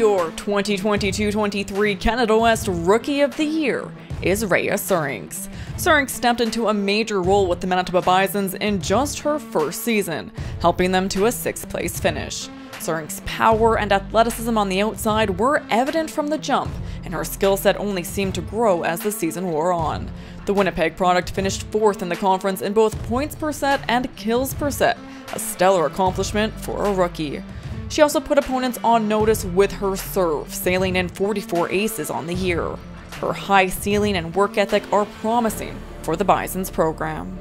Your 2022-23 Canada West Rookie of the Year is Raya Surinx. Surinx stepped into a major role with the Manitoba Bisons in just her first season, helping them to a sixth-place finish. Surinx's power and athleticism on the outside were evident from the jump, and her skill set only seemed to grow as the season wore on. The Winnipeg product finished fourth in the conference in both points per set and kills per set, a stellar accomplishment for a rookie. She also put opponents on notice with her serve, sailing in 44 aces on the year. Her high ceiling and work ethic are promising for the Bison's program.